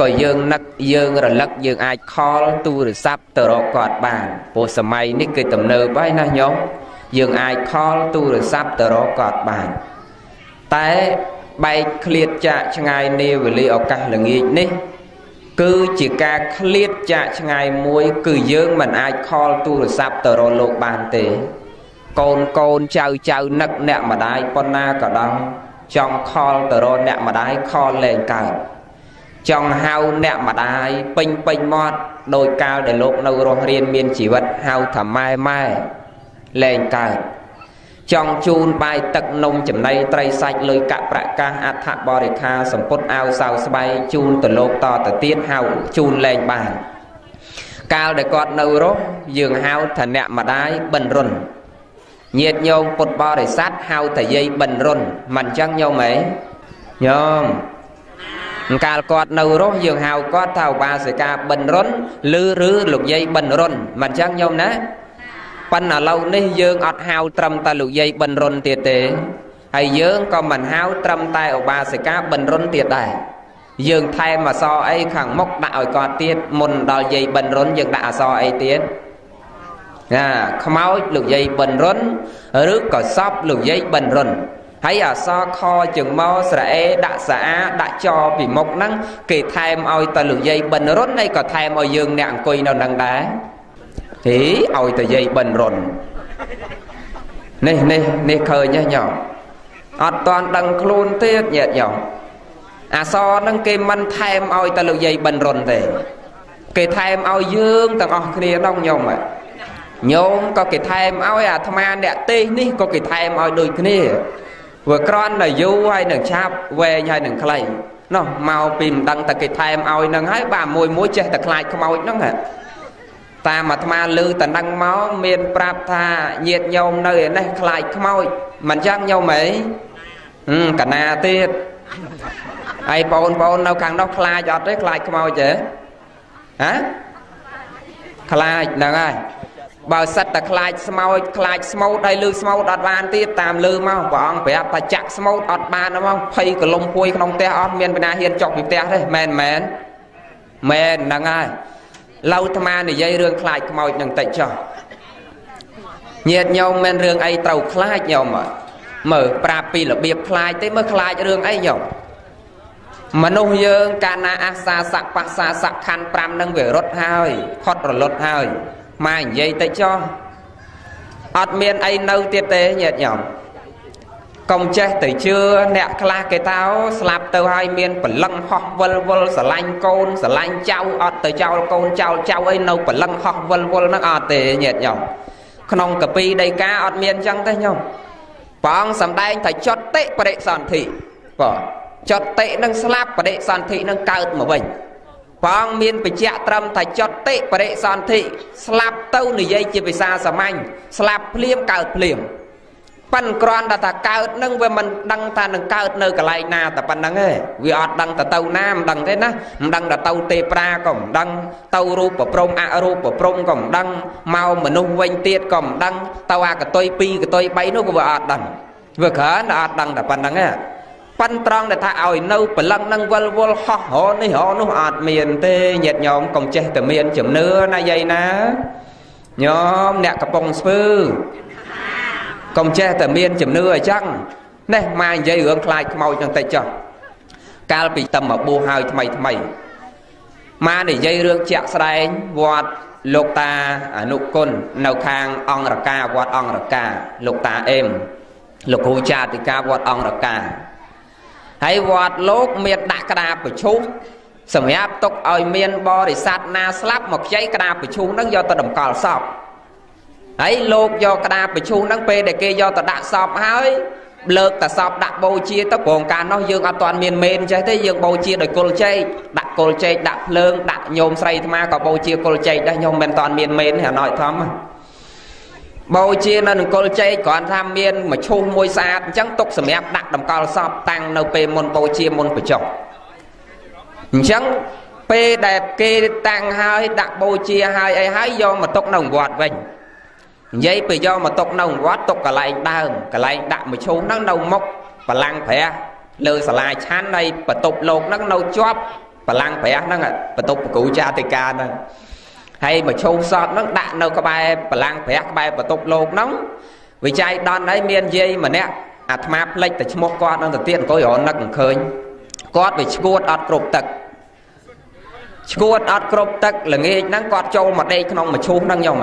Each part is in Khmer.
ក៏យើងនឹកយើងរលឹកយើងអាចខលទូរស័ព្ទទៅរកគាត់បានព្រោះសម័យនេះគឺទំនើបហើយណាញោមយើងអាចខលទូរស័ព្ទទៅរកគាត់បាន តែបែកឃ្លាតចាកឆ្ងាយនាវេលាឱកាសល្ងាចនេះ គឺជាការឃ្លាតចាកឆ្ងាយមួយ គឺយើងមិនអាចខលទូរស័ព្ទទៅរកលោកបានទេ កូនកូនចៅចៅនឹកអ្នកម្ដាយប៉ុណ្ណាក៏ដោយចង់ខលទៅរកអ្នកម្ដាយខលលែងកើត ចង់ហៅអ្នកម្ដាយពេញពេញមាត់ដោយកាលដែលលោកនៅរស់រៀនមានជីវិតហៅថាម៉ែម៉ែលែងកើតចង់ជូនបាយទឹកនំចំណីត្រីសាច់លុយកប្រកាសអដ្ឋបរិខាសម្ពុតអាវសៅស្បៃជូនទៅលោកតទៅទៀតហៅជូនលែងបានកាលដែលគាត់នៅរស់យើងហៅថាអ្នកម្ដាយបិណ្ឌរុនញាតញោមពុទ្ធបរិស័ទហៅថាយាយបិណ្ឌរុនមិនអញ្ចឹងញោមហ៎ញោម កាលគាត់នៅរស់យើងហៅគាត់ថាឧបាសិកាបិណ្ឌរុនឬឬលោកយាយបិណ្ឌរុនមិនអញ្ចឹងញោមណាប៉ុន្តែឥឡូវនេះយើងអត់ហៅត្រឹមតែលោកយាយបិណ្ឌរុនទៀតទេហើយយើងក៏មិនហៅត្រឹមតែឧបាសិកាបិណ្ឌរុនទៀតដែរយើងថែមអសរអីខាងមុខដាក់ឲ្យគាត់ទៀតមុនដល់យាយបិណ្ឌរុនយើងដាក់អសរអីទៀតណាខ្មោចលោកយាយបិណ្ឌរុនឬក៏សពលោកយាយបិណ្ឌរុន ហើយអសរខជើងមកស្រអេដាក់សាអាដាក់ចពីមុខហ្នឹងគេថែមឲ្យតលោកយាយបិណ្ឌរុនហើយក៏ថែមឲ្យយើងអ្នកអង្គុយនៅនឹងដែរហេឲ្យតែយាយបិណ្ឌរុននេះនេះនេះឃើញទេញោមអត់តាន់ដឹងខ្លួនទៀតញាតិញោមអសរហ្នឹងគេមិនថែមឲ្យតែលោកយាយបិណ្ឌរុនទេគេថែមឲ្យយើងទាំងអស់គ្នានោះញោមញោមក៏គេថែមឲ្យអាត្មាអ្នកទេសនេះក៏គេថែមឲ្យដូចគ្នា វាក្រន់តែយូរហើយនឹងឆាប់វែងហើយនឹងខ្លីនោះមកពីមិនដឹងតែគេថែមឲ្យនឹងហើយបាទមួយមួយចេះតែខ្លាចខ្មោចហ្នឹងតាមអាត្មាលឺតនឹងមកមានប្រាប់ថាញាតញោមនៅឯនេះខ្លាចខ្មោចមិនចឹងញោមអីកណាទៀតហើយបងប្អូននៅខាងនោះខ្លាចអត់ទេខ្លាចខ្មោចទេហ៎ខ្លាចហ្នឹងហើយ បើសិតតែខ្លាចស្មោចខ្លាចស្មោតហើយលឺស្មោតអត់បានទៀតតាមលឺមកព្រះអង្គប្រាប់ថាចាក់ស្មោតអត់បានហ្មងភ័យកលុំពួយក្នុងផ្ទះអត់មានបណ្ណាហ៊ានចុកពីផ្ទះទេមែនមែនមែនហ្នឹងហើយឡៅអាត្មានិយាយរឿងខ្លាចខ្មោចនឹងតិចចុះញាតញោមមិនរឿងអីត្រូវខ្លាចញោមមើលប្រាប់ពីរបៀបខ្លាចទេមើលខ្លាចរឿងអីញោមមនុស្សយើងកាលណាអាសាសៈបសាសៈខណ្ឌ5នឹងវារត់ហើយផុតរលត់ហើយ ម៉ែនិយាយតិចចុះអត់មានអីនៅទៀតទេញាតិញោមកុំចេះទៅជឿអ្នកខ្លះគេតោស្លាប់ទៅហើយមានព្រលឹងហោះវិលវល់ស្រឡាញ់កូនស្រឡាញ់ចៅអត់ទៅចោលកូនចោលចៅអីនៅព្រលឹងហោះវិលវល់ហ្នឹងអត់ទេញាតិញោមក្នុងកពីដីកាអត់មានអញ្ចឹងទេញោមព្រះអង្គសម្ដែងថាចត់តិបរិសន្ធិបាទចត់តិនឹងស្លាប់បរិសន្ធិនឹងកើតមកវិញ ព្រះអង្គមានបញ្ជាក់ត្រឹមថាចត់តិបរិសន្ធិស្លាប់ទៅនិយាយជាភាសាសាមញ្ញស្លាប់ភ្លាមកើតភ្លាមប៉ិនគ្រាន់តែថាកើតនឹងវាមិនដឹងថានឹងកើតនៅកន្លែងណាតែប៉ុណ្្នឹងទេវាអត់ដឹងទៅទៅណាមិនដឹងទេណាមិនដឹងទៅទៅទេប្រាក៏មិនដឹងទៅរូបប្រព្រំអរូបប្រព្រំក៏មិនដឹងមកមនុស្សវិញទៀតក៏មិនដឹងទៅអាកតុយ2កតុយ3នោះក៏វាអត់ដឹងវាគ្រាន់តែអត់ដឹងតែប៉ុណ្្នឹងទេ ប៉ិនត្រង់ដែលថាឲ្យនៅព្រលឹងនឹងវល់វល់ហោះរនេះរនោះអត់មានទេញាតញោមកុំចេះតែមានជំនឿណាយាយណាញោមអ្នកកំពុងស្ពឺកុំចេះតែមានជំនឿអញ្ចឹងនេះមកនិយាយរឿងខ្លាចខ្មោចនឹងតិចចុះកាលពីតំមកបួសហើយថ្មីថ្មីមកនិយាយរឿងជាក់ស្ដែងវត្តលោកតាអនុគុណនៅខាងអង្គរកាវត្តអង្គរកាលោកតាអេមលោកគ្រូចាតិកាវត្តអង្គរកា ហើយវត្តលោកមានដាក់ក្តារប្រឈុះសម្រាប់ទុកឲ្យមានបរិស័ទណាស្លាប់មកខ្ចីក្តារប្រឈុះហ្នឹងយកទៅតម្កល់សពហើយលោកយកក្តារប្រឈុះហ្នឹងពេលដែលគេយកទៅដាក់សពហើយលើកតសពដាក់បូជាទៅព្រោះការនោះយើងអត់ទាន់មានមេនចេះទេយើងបូជាដោយគុលចេកដាក់គុលចេកដាក់ភ្លើងដាក់ញោមស្រីអាត្មាក៏បូជាគុលចេកដែរញោមមិនទាន់មានមេនទេអាណោចធំ បូជានៅនឹងគុលចេកគ្រាន់ថាមានមឈូសមួយស្អាតអញ្ចឹងទុកសម្រាប់ដាក់តម្កល់សពតាំងនៅពេលមុនបូជាមុនបញ្ចុះអញ្ចឹងពេលដែលគេតាំងហើយដាក់បូជាហើយអីហើយយកមកទុកនៅវត្តវិញនិយាយទៅយកមកទុកនៅវត្តទុកកន្លែងដើមកន្លែងដាក់មឈូសហ្នឹងនៅមុខបលាំងព្រះលើសាលាឆាន់ហើយបន្ទប់លោកហ្នឹងនៅជាប់បលាំងព្រះហ្នឹងបន្ទប់ប្រគូចាតិកាហ្នឹង ហើយមកឈូសសពហ្នឹងដាក់នៅក្បែរបលាំងព្រះក្បែរបន្ទប់លោកហ្នឹងវិច័យដនហើយមានយាយម្នាក់អាត្មាផ្លេចតែឈ្មោះគាត់នឹងទៅទៀតអង្គុយរនឹកមិនឃើញគាត់វាឈួតអត់គ្រប់ទឹកឈួតអត់គ្រប់ទឹកល្ងាចហ្នឹងគាត់ចូលមកដេកក្នុងមឈូសហ្នឹងញោម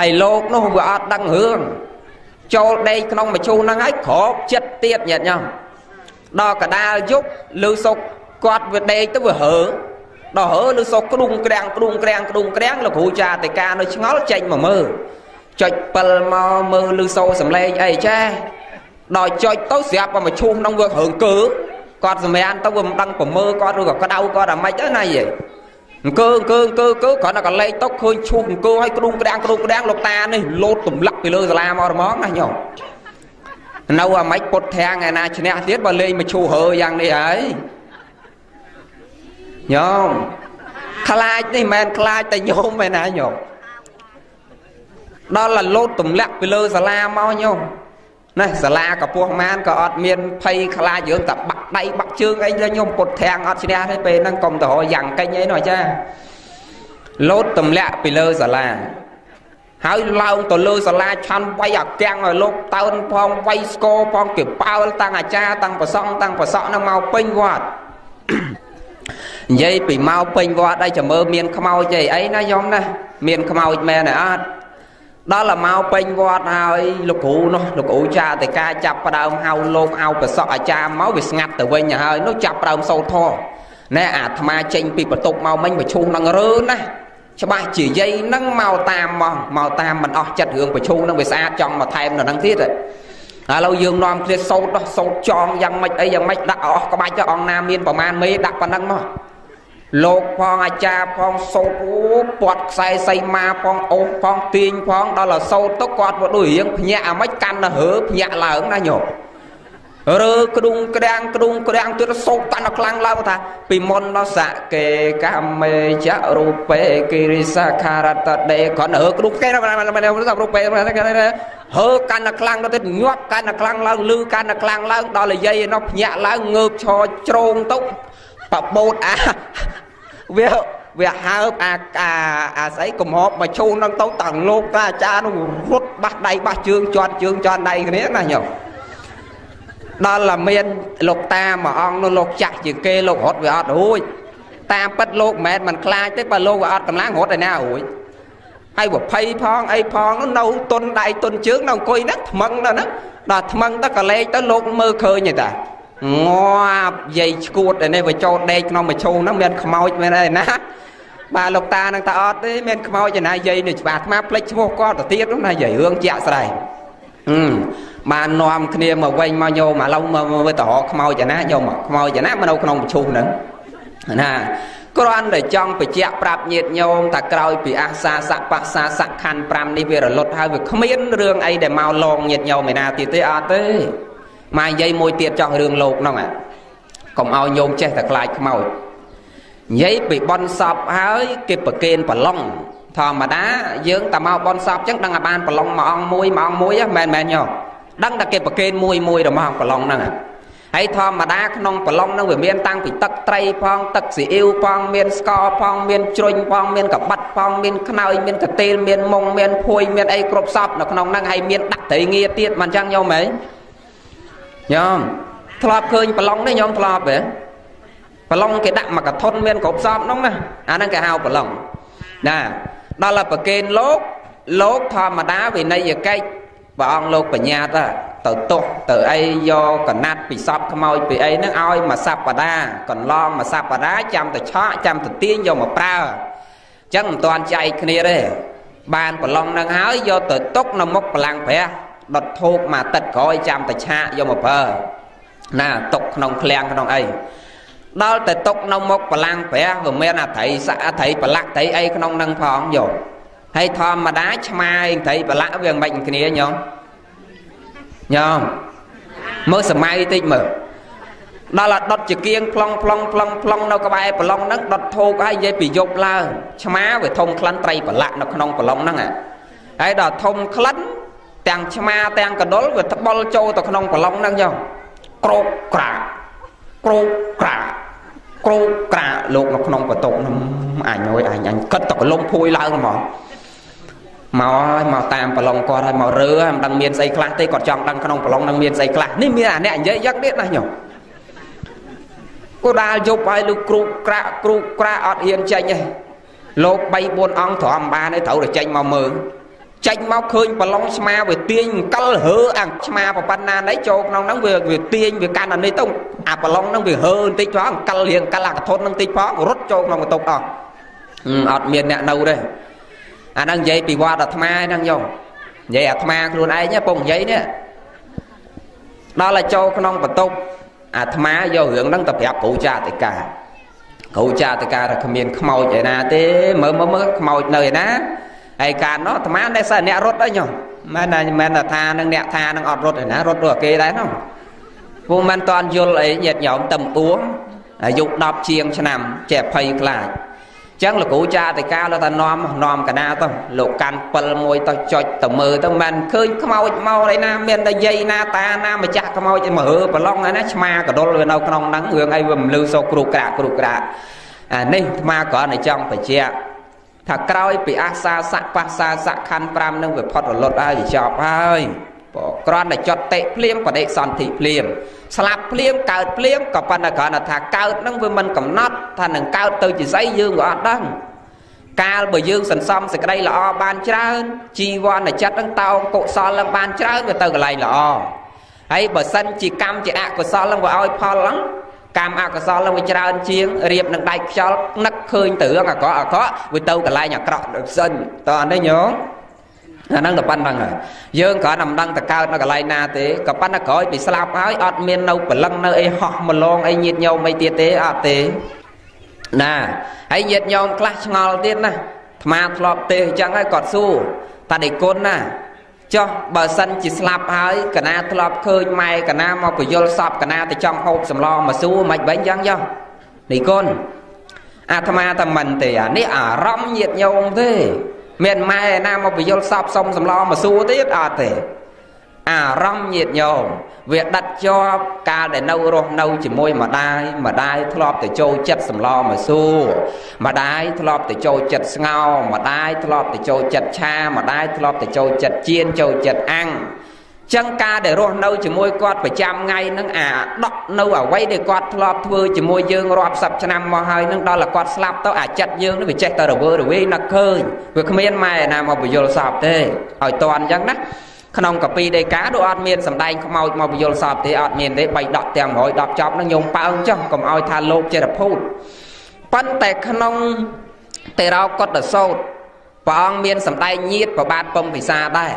ហើយលោកនោះវាអត់ដឹងរឿងចូលដេកក្នុងមឈូសហ្នឹងហើយក្របចិត្តទៀតញាតិញោមដល់កដាលយប់លឺសុកគាត់វាដេកទៅវាហើ ដល់ហើលឺសុកក្ដុងក្រាំងក្ដុងក្រាំងក្ដុងក្រាំងលោកគ្រូចាតិកានៅឆ្ងល់ចេញមកមើលចុច7មកមើលលឺសូរសំឡេងអីចាដល់ចុចទៅស្រាប់តែមកឈូសក្នុងវារឿងកើគាត់សម្រានទៅវាមិនដឹងប្រមើគាត់ឬក៏ក្តៅគាត់អាម៉េចទៅណាយីអង្គើអង្គើអង្គើអង្គើគ្រាន់តែកលេចទៅឃើញឈូសអង្គើឲ្យគ្រូក្រាំងគ្រូក្រាំងលោកតានេះលោតទម្លាក់ពីលើសាលាមករហ្មងណាញោមនៅអាម៉េចពុតធាំងឯណាឈ្នះទៀតបើលេងមកឈូហើយ៉ាងនេះហើយ ញោមខ្លាចនេះមិនមែនខ្លាចតែញោមឯណាញោមដល់ឡូតទម្លាក់ពីលើសាលាមកញោមណាសាលាកពស់ម៉ានក៏អត់មានភ័យខ្លាចរឿងតែបាក់ដៃបាក់ជើងអីទៅញោមពុតធាំងអត់ឈ្នះទេពេលហ្នឹងកុំទៅរយ៉ាងកិច្ចអីនោះចាឡូតទម្លាក់ពីលើសាលាហើយឡើងទៅលើសាលាឆាន់វាយអាកាំងឲ្យលោកតើនផងវាយស្គរផងគេប៉ើលតាំងអាចារ្យតាំងប្រសងតាំងប្រសក់នឹងមកពេញវត្ត និយាយពីមកពេញវត្តអីចាំមើលមានខ្មោចអីអីណាយំណាមានខ្មោចមែនទេអត់ដល់តែមកពេញវត្តហើយលោកគ្រូនោះលោកគ្រូចាតិកាចាប់ផ្ដើមហៅលោកអោប្រសក់អាចារ្យមកវាស្ងាត់ទៅវិញហើយនោះចាប់ផ្ដើមសូត្រធម៌ណែអាអាត្មាចេញពីបន្ទប់មកមិញប្រឈូសនឹងរើណាច្បាស់ជាយាយនឹងមកតាមមកមកតាមមិនអស់ចិត្តរឿងប្រឈូសនឹងវាស្អាតចង់មកថែមនៅនឹងទៀតឥឡូវយើងនាំគ្នាសូត្រដោះសូត្រចងយ៉ាងម៉េចអីយ៉ាងម៉េចដាក់អស់ក្បាច់ទៅអង្គណាមានប្រមាណមេដាក់ប៉ុណ្ណឹងមក លោកផងអាចារ្យផងសោតអូពាត់ខ្សែសៃម៉ាផងអូសផងទាញផងដល់ទៅសោតទៅគាត់មកដូចរៀងភ្ញាក់អាម៉េចកាន់ទៅហើភ្ញាក់ឡើងណាញោមរើក្ដុងក្រាំងក្ដុងក្រាំងទៀតសោកកាន់តែខ្លាំងឡើងថាពីមុនដល់សកេកម្មមេចរូបេគិរិសាខារតដេគាត់រើក្ដុងគេរូបេហើកាន់តែខ្លាំងទៅទៀតញាប់កាន់តែខ្លាំងឡើងលឺកាន់តែខ្លាំងឡើងដល់និយាយនោះភ្ញាក់ឡើងងើបឈរជ្រងទៅ បបោតអាវាវាហើបអាអាអាស្អីកំហបមកឈូសនឹងទៅតង់លោកតាអាចារ្យនោះរត់បាស់ដៃបាស់ជើងជាត់ជើងជាន់ដៃគ្នាណាញោមដល់តែមានលោកតាមួយអង្គនោះលោកចាស់ជាងគេលោករត់វាអត់រួចតាមពិតលោកមិនមែនមិនខ្លាចទេបើលោកវាអត់កម្លាំងរត់ឯណារួចហើយប្រភ័យផងអីផងនៅទុនដៃទុនជើងនៅអង្គុយហ្នឹងថ្មឹងដល់ហ្នឹងដល់ថ្មឹងទៅកលេចទៅលោកមើលឃើញទេតា ងាប់យាយឈួតឯនេះវាចូលដេកក្នុងមឈូសហ្នឹងមានខ្មោចមែនទេណាបាទលោកតានឹងតាអត់ទេមានខ្មោចឯណាយាយនេះច្បាស់អាផ្លេចឈ្មោះគាត់ទៅទៀតណាយាយរឿងជាក់ស្ដែងអឺបាននាំគ្នាមកវិញមកញោមឥឡូវមកទៅរកខ្មោចឯណាយកមកខ្មោចឯណាមកនៅក្នុងមឈូសហ្នឹងណាគ្រាន់តែចង់បញ្ជាក់ប្រាប់ញាតញោមថាក្រោយពីអាសាសៈបសាសៈខណ្ឌ5នេះវារលត់ហើយវាគ្មានរឿងអីដែលមកលងញាតញោមឯណាទៀតទេអត់ទេ ម៉ែនិយាយមួយទៀតចោះរឿងលោកហ្នឹងកុំឲ្យញោមចេះតែខ្លាចខ្មោចនិយាយពីបនសពហើយគេប្រគេនប្រឡងធម្មតាយើងតែមកបនសពចឹងដឹងតែបានប្រឡងមួយអង្គមួយមួយអង្គមួយហ្នឹងមែនមែនយោដឹងតែគេប្រគេនមួយមួយរបស់ប្រឡងហ្នឹងហើយធម្មតាក្នុងប្រឡងហ្នឹងវាមានតាំងពីទឹកត្រីផងទឹកស៊ីអ៊ីវផងមានស្ករផងមានជ្រុញផងមានកបាត់ផងមានខ្នើយមានកតេលមានមុងមានភួយមានអីគ្រប់សពនៅក្នុងហ្នឹងហើយមានដាក់ត្រីងាទៀតមិនចឹងយោមែន ញោមធ្លាប់ឃើញប្រឡងនេះញោមធ្លាប់ទេប្រឡងគេដាក់មកកធុនមានគ្រប់សពនោះណាអាហ្នឹងគេហៅប្រឡងណាដល់តែប្រកេនលោកលោកធម្មតាវិន័យកិច្ចព្រះអង្គលោកបញ្ញាតទៅទុះទៅអីយកកណាត់ពីសពខ្មោចពីអីហ្នឹងឲ្យមួយសប្តាហ៍កន្លងមួយសប្តាហ៍ចាំទៅឆក់ចាំទៅទាញយកមកប្រើអញ្ចឹងមិនទាន់ចែកគ្នាទេបានប្រឡងហ្នឹងហើយយកទៅទុកនៅមុខបលាំងព្រះ ដុតធូបមកទឹកក្រោយចាំតែឆាកយកមកប្រើណាຕົកក្នុងឃ្លាំងក្នុងអីដល់តែຕົកនៅមុខបលាំងព្រះវាមានអត្រីស័កអត្រីប្រឡាក់ត្រីអីក្នុងនឹងផងយកហើយធម្មតាឆ្មាឯងត្រីប្រឡាក់វាមិនគ្នាញោមញោមមើលសម័យតិចមើលដល់ដុតជាគៀងប្លង់ប្លង់ប្លង់ប្លង់នៅក្បែរប្រឡងហ្នឹងដុតធូបហើយនិយាយពីយប់ឡើងឆ្មាវាធំក្លិនត្រីប្រឡាក់នៅក្នុងប្រឡងហ្នឹងហើយដល់ធំក្លិន ទាំងឆ្មាទាំងកដុលវាត្បុលចូលទៅក្នុងប្រឡងហ្នឹងចុះក្រោកក្រាក្រោកក្រាគ្រូក្រាលោកនៅក្នុងបន្ទប់នោះអញអើយអញអញគិតតកលំភួយឡើងហ្មងមកហើយមកតាមប្រឡងគាត់ហើយមករើហើយមិនដឹងមានស្អីខ្លះទេគាត់ចង់ដឹងក្នុងប្រឡងនឹងមានស្អីខ្លះនេះមានអាអ្នកនិយាយយ៉ាងនេះណាញោមគូដាលយប់ហើយលោកគ្រូក្រាក់គ្រូក្រាក់អត់ហ៊ានចេញទេលោក3 4អង្គទ្រាំបានទេត្រូវតែចេញមកមើល ចេញមកឃើញប្រឡងស្មាវាទាញអង្កលហើអាស្មាប្រប៉ុណ្ណាណីចូលក្នុងហ្នឹងវាវាទាញវាកាន់អានេះទៅអាប្រឡងហ្នឹងវាហើបន្តិចផងអង្កលរៀងអង្កលអាកធនហ្នឹងតិចផងរត់ចូលក្នុងបន្ទប់អស់អត់មានអ្នកនៅទេអាហ្នឹងនិយាយពីវត្តអាត្មាហ្នឹងយោនិយាយអាត្មាខ្លួនឯងពុកនិយាយនេះដល់ឲ្យចូលក្នុងបន្ទប់អាត្មាយករឿងហ្នឹងទៅប្រាប់គ្រូចាតិកាគ្រូចាតិកាថាគ្មានខ្មោចឯណាទេមើលមើលខ្មោចនៅឯណា ហើយកាលនោះអាត្មាតែសិនអ្នករត់អីញោមមែនតែមែនតែថានឹងអ្នកថានឹងអត់រត់ឯណារត់ដូចគេដែរនោះពួកមិនតាន់យល់អីញាតញោមតំពួងអាយុ10ជាងឆ្នាំចេះភ័យខ្លាចចឹងលោកគ្រូចាតិកាលោកថានាំនាំកណាទៅលោកកាន់ពិលមួយទៅចុចទៅមើលទៅមិនឃើញខ្មោចមកឯណាមានតែយាយណាតាណាម្ចាស់ខ្មោចមកហើប្រឡងឯណាឆ្មាកដុលវានៅក្នុងហ្នឹងរឿងអីវាមិនលឺសោកគ្រូក្រាក់គ្រូក្រាក់អានេះអាត្មាគ្រាន់តែចង់បញ្ជាក់ ថាក្រោយពីអាសាសៈបាសាសៈខណ្ឌ5នឹងវាផុតរលត់ហើយចប់ហើយបើគ្រាន់តែចត់តិភ្លាមបដិសន្ធិភ្លាមស្លាប់ភ្លាមកើតភ្លាមក៏ប៉ុន្តែគ្រាន់តែថាកើតនឹងវាមិនកំណត់ថានឹងកើតទៅជាស្អីយើងក៏អត់ដឹងកាលបើយើងសន្សំសេចក្តីល្អបានច្រើនជីវ័នចិត្តនឹងតោងកុសលនឹងបានច្រើនវាទៅកន្លែងល្អហើយបើសិនជាកម្មជាអកុសលនឹងវាឲ្យផលហ្នឹង កម្មអកុសលនឹងវាច្រើនជាងរៀបនឹងដៃខ្យល់នឹកឃើញទៅរឿងអាក្រក់អាក្រក់វាទៅកន្លែងអាក្រក់សិនតើអត់ទេញោមអាហ្នឹងតែប៉ុណ្្នឹងហើយយើងគ្រាន់តែមិនដឹងតកើតនៅកន្លែងណាទេក៏ប៉ុន្តែក្រោយពីស្លាប់ហើយអត់មាននៅព្រលឹងនៅអីហោះមលងអីញាតញោមអីទៀតទេអត់ទេណាហើយញាតញោមខ្លះឆ្ងល់ទៀតណាអាត្មាធ្លាប់ទេអញ្ចឹងហើយគាត់សួរតាដេគុណណា ចុះបើសិនជាស្លាប់ហើយកណាធ្លាប់ឃើញម៉ែកណាមកពយល់សពកណាទៅចង់ហូបសម្លមកសួរមិនបែងយ៉ាងយ៉ោះនេះគុណអាត្មាតែមិនទេអានេះអារម្មណ៍ញាតញោមទេមានម៉ែណាមកពយល់សពសុំសម្លមកសួរទៀតអត់ទេ អារម្មណ៍ញាតញោមវាដិតជាប់កាលដែលនៅរស់នៅជាមួយម្ដាយម្ដាយធ្លាប់ទៅចូលចិត្តសម្លមកសួរម្ដាយធ្លាប់ទៅចូលចិត្តស្ងោម្ដាយធ្លាប់ទៅចូលចិត្តឆាម្ដាយធ្លាប់ទៅចូលចិត្តចៀនចូលចិត្តអាំងចឹងការដែលរស់នៅជាមួយគាត់ប្រចាំថ្ងៃហ្នឹងអាដកនៅអ្វីដែលគាត់ធ្លាប់ធ្វើជាមួយយើងរាប់សិបឆ្នាំមកហើយហ្នឹងដល់តែគាត់ស្លាប់ទៅអាចិត្តយើងនេះវាចេះតែរវើរវាយនឹកឃើញវាគ្មានម៉ែណាមកបញ្យល់សពទេឲ្យតន់ចឹងណា ក្នុងកពីដីកាដូចអត់មានសម្ដែងខ្មោចមកបញ្យល់សពទេអត់មានទេបីដកទាំង110ចប់នឹងញោមប៉ើងចុះកុំឲ្យថាលោកចេរភូតប៉ុន្តែក្នុងតេរោកតសោតព្រះអង្គមានសម្ដែងញាតប្របាទពំពិសាដែរ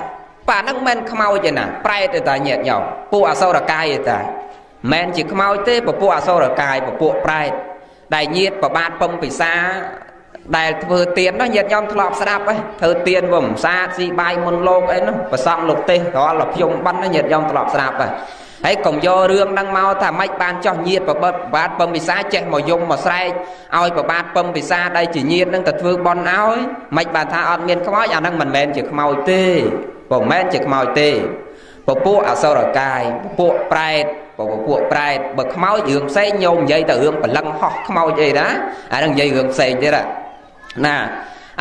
ប៉ាហ្នឹងមិនខ្មោចទេណាប្រែតទេតាញាតញោមពួកអសរកាយទេតាមិនជាខ្មោចទេពពួកអសរកាយពពួកប្រែតដែលញាតប្របាទពំពិសា ដែលធ្វើទៀននោះញាតិញោមធ្លាប់ស្ដាប់ហ៎ធ្វើទៀនវាមិនសាទស៊ីបាយមុនលោកអីនោះប្រសង់លោកទេសរាល់ខ្ញុំបិណ្ឌញាតិញោមធ្លាប់ស្ដាប់ហ៎ហើយកុំយករឿងហ្នឹងមកថាម៉េចបានចោះញាតប្របាទប្របាទពំពិសាចេះមកយំមកស្រែកឲ្យប្របាទពំពិសាដែលជាញាតហ្នឹងទៅធ្វើបន់ឲ្យម៉េចបានថាអត់មានខ្មោចអាហ្នឹងមិនមែនជាខ្មោចទេពុំមែនជាខ្មោចទេពពួកអសរកាយពពួកប្រែតពពួកប្រែតបើខ្មោចរឿងផ្សេងញោមនិយាយតែរឿងបលឹងហោះខ្មោចអីណាអាហ្នឹងនិយាយរឿងផ្សេងទៀតណា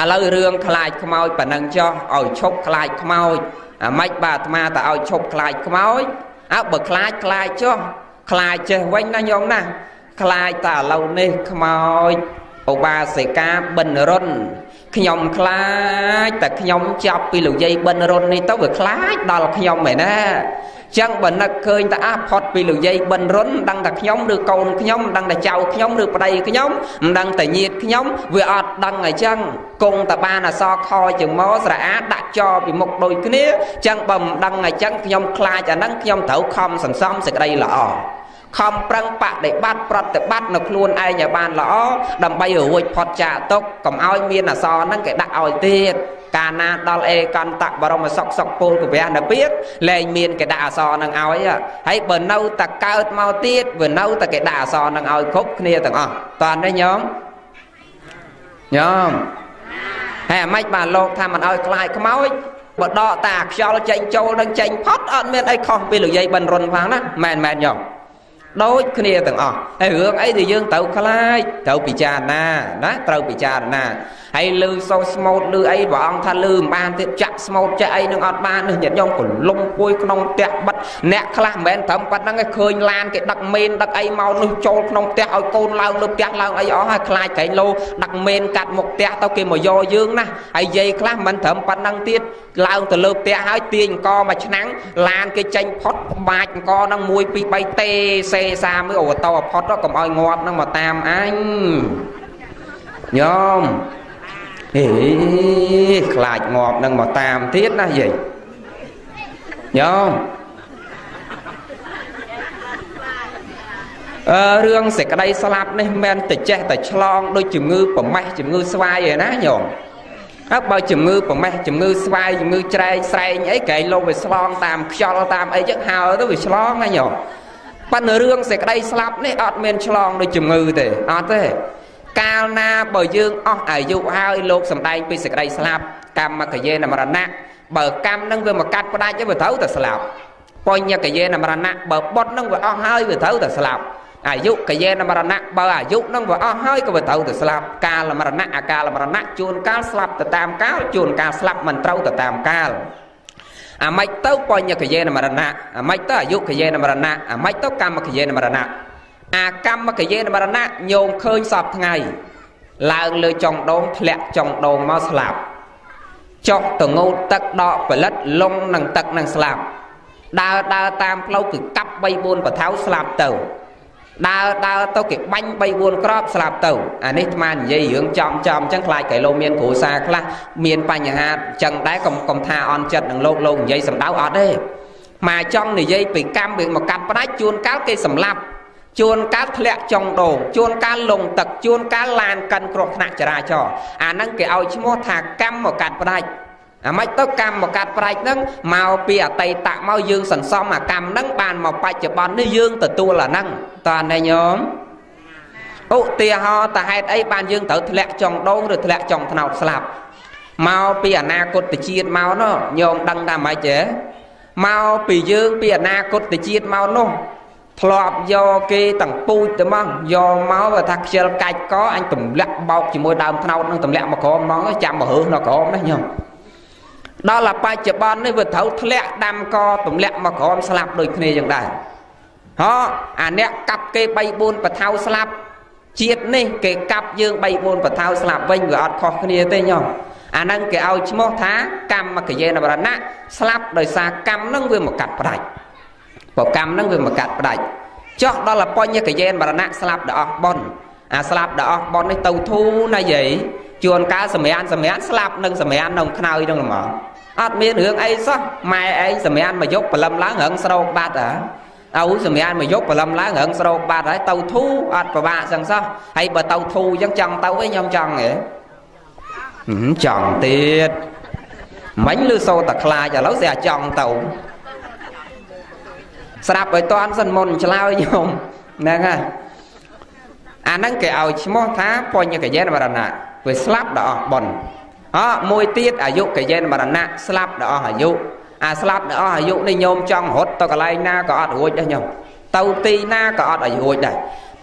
ឥឡូវរឿងខ្លាចខ្មោចប៉ណ្ណឹងចោះឲ្យឈប់ខ្លាចខ្មោចអាម៉េចបាទអាត្មាទៅឲ្យឈប់ខ្លាចខ្មោចអើបើខ្លាចខ្លាចចុះខ្លាចចេះវិញណាញោមណាខ្លាចតែឥឡូវនេះខ្មោចឧបាសិកាបិនរុនខ្ញុំខ្លាចតែខ្ញុំចាប់ពីលោកយាយបិនរុននេះទៅវាខ្លាចដល់ខ្ញុំឯណា ចឹងបើនឹកឃើញតែអះផុតពីលោកយាយបិនរុនមិនដឹងតែខ្ញុំឬកូនខ្ញុំមិនដឹងតែចៅខ្ញុំឬប្តីខ្ញុំមិនដឹងតែញាតិខ្ញុំវាអត់ដឹងអញ្ចឹងគង់តែបានអសខជាងមកស្រអាដាក់ចោពីមុខដូចគ្នាចឹងបើមិនដឹងអញ្ចឹងខ្ញុំខ្លាចអាហ្នឹងខ្ញុំត្រូវខំសន្សំសេចក្តីល្អ ខំប្រឹងបដិបត្តិប្រតិបត្តិនៅខ្លួនឯងឲ្យបានល្អដើម្បីរួចផុតចាកទុកកុំឲ្យមានអសរហ្នឹងគេដាក់ឲ្យទៀតកាលណាដល់អេកន្តបរមសុខសុខពលកវៈនៅពៀតលែងមានគេដាក់អសរហ្នឹងឲ្យហើយបើនៅតែកើតមកទៀតវានៅតែគេដាក់អសរហ្នឹងឲ្យគ្រប់គ្នាទាំងអស់តើនេះញោមញោមហើយអាម៉េចបាទលោកថាមិនឲ្យខ្លាចខ្មោចបើដកតាខ្យល់ចេញចូលនឹងចេញផុតអត់មានអីខុសពីលោកយាយបិនរុនផងណាមែនមែនញោម ដូចគ្នាទាំងអស់ហើយរឿងអីដែលយើងត្រូវខ្លាចត្រូវពិចារណាណាត្រូវពិចារណាហើយលឺសូរស្មូតលឺអីព្រះអង្គថាលឺមិនបានទៀតចាក់ស្មូតចាក់អីនឹងអត់បាននេះញាតិញោមកលុំពួយក្នុងផ្ទះបិទអ្នកខ្លះមិនមែនត្រឹមប៉ុណ្្នឹងឯងឃើញឡានគេដឹកមេនដឹកអីមកនោះចូលក្នុងផ្ទះឲ្យកូនឡើងលើផ្ទះឡើងអីអស់ហើយខ្លាចក្រែងលោដឹកមេនកាត់មុខផ្ទះទៅគេមកយកយើងណាហើយយាយខ្លះមិនត្រឹមប៉ុណ្្នឹងទៀតឡើងទៅលើផ្ទះហើយទាញអង្គមកឆ្នាំងឡានគេចេញផុតបាច់អង្គហ្នឹង1 2 3ទេសេសាមួយអូតោផុតកុំឲ្យងាប់ហ្នឹងមកតាមអញញោមហេខ្លាចងាប់នឹងមកតាមទៀតណាយាយញោមអឺរឿងសេចក្តីស្លាប់នេះមិនតែចេះតែឆ្លងដូចជំងឺប្រមេះជំងឺស្វាយឯណាញោមហើយបើជំងឺប្រមេះជំងឺស្វាយជំងឺច្រែកស្រែងអីកែលោកវាឆ្លងតាមខ្យល់តាមអីចឹងហើទៅវាឆ្លងណាញោម ប៉ុន្តែរឿងសេចក្តីស្លាប់នេះអត់មានឆ្លងដូចជំងឺទេអត់ទេកាលណាបើយើងអស់អាយុហើយលោកសំដែងពីសេចក្តីស្លាប់កម្មកយេនមរណៈបើកម្មនឹងវាមកកាត់ផ្ដាច់វាត្រូវតែស្លាប់បញ្ញកយេនមរណៈបើបុតនឹងវាអស់ហើយវាត្រូវតែស្លាប់អាយុកយេនមរណៈបើអាយុនឹងវាអស់ហើយក៏វាត្រូវតែស្លាប់កាលមរណៈអាកាលមរណៈជួនកាលស្លាប់ទៅតាមកាលជួនកាលស្លាប់មិនត្រូវទៅតាមកាល អាម៉េចទៅបញ្ញកយេនមរណៈអាម៉េចទៅអាយុកយេនមរណៈអាម៉េចទៅកម្មកយេនមរណៈអាកម្មកយេនមរណៈញោមឃើញសពថ្ងៃឡើងលើចុងដងធ្លាក់ចុងដងមកស្លាប់ចុះទៅងូតទឹកដកផលិតលងនឹងទឹកនឹងស្លាប់ដើរដើរតាមផ្លូវគឺកាប់3 4បថៅស្លាប់ទៅ ដើរដើរទៅគេបាញ់3 4ក្របស្លាប់ទៅអានេះអានិយាយរឿងចំចំអញ្ចឹងខ្លាចកែលោមានគ្រួសារខ្លះមានបញ្ហាអញ្ចឹងដែរកុំកុំថាអន់ចិត្តនឹងលោកលោកនិយាយសម្ដៅអត់ទេមកចង់និយាយពីកម្មវាមកកាត់ផ្ដាច់ជួនកាលគេសម្លាប់ជួនកាលធ្លាក់ចុងដងជួនកាលលងទឹកជួនកាលឡានកិនគ្រោះថ្នាក់ចរាចរណ៍អាហ្នឹងគេឲ្យឈ្មោះថាកម្មមកកាត់ផ្ដាច់ អាម៉េចទៅកម្មមកកាត់ប្រាច់ហ្នឹងមកពីអតីតមកយើងសន្សំអាកម្មហ្នឹងបានមកបច្ចុប្បន្ននេះយើងទទួលអាហ្នឹងតើណែញោមឧទាហរណ៍តើហេតុអីបានយើងត្រូវធ្លាក់ចុងដងឬធ្លាក់ចុងថ្នោតស្លាប់មកពីអនាគតជាតិមកនោះញោមដឹងថាម៉េចទេមកពីយើងពីអនាគតជាតិមកនោះធ្លាប់យកគេទាំងពូជទៅមកយកមកបើថាខ្ជិលកាច់កអញទម្លាក់បោកជាមួយដើមថ្នោតនឹងទម្លាក់មកក្រមមកចាំមករើសនៅក្រមនេះញោម ដល់បច្ចុប្បន្ននេះវាត្រូវធ្លាក់ដាំកទម្លាក់មកក្រមស្លាប់ដូចគ្នាយ៉ាងដែរហ៎អាអ្នកកាប់គេ3 4បថៅស្លាប់ជាតិនេះគេកាប់យើង3 4បថៅស្លាប់វិញវាអត់ខុសគ្នាទេញោមអាហ្នឹងគេឲ្យឈ្មោះថាកម្មកយេនវរណៈស្លាប់ដោយសារកម្មនឹងវាមកកាត់ផ្ដាច់ប្រកម្មនឹងវាមកកាត់ផ្ដាច់ចោះដល់អបញ្ញកយេនមរណៈស្លាប់ដល់អស់ប៉ុនអាស្លាប់ដល់អស់ប៉ុននេះទៅធូរណាយាយ ជួនកាលសម្រានសម្រានស្លាប់នឹងសម្រាននឹងខ្នើយនឹងហ្មងអត់មានរឿងអីសោះម៉ែឯងសម្រានមកយកព្រលឹមឡើងរឹងស្រោកបាត់ហ៎ឪសម្រានមកយកព្រលឹមឡើងរឹងស្រោកបាត់ហើយទៅធូរអត់ពិបាកសឹងសោះហើយបើទៅធូរអញ្ចឹងចង់ទៅវិញខ្ញុំចង់ហ៎ចង់ទៀតមិញលឺសូតតែខ្លាចឥឡូវស្អាចង់ទៅស្រាប់ឲ្យតាន់សិនមុនឆ្លើយញោមហ្នឹងហើយអាហ្នឹងគេឲ្យឈ្មោះថាបញ្ញកយេនមរណៈ វាស្លាប់ដល់អស់បុណ្យអមួយទៀតអាយុកយេនមរណៈស្លាប់ដល់អស់អាយុអាស្លាប់ដល់អស់អាយុនេះញោមចង់រត់ទៅកន្លែងណាក៏អត់រួចដែរញោមទៅទីណាក៏អត់ឲ្យរួចដែរ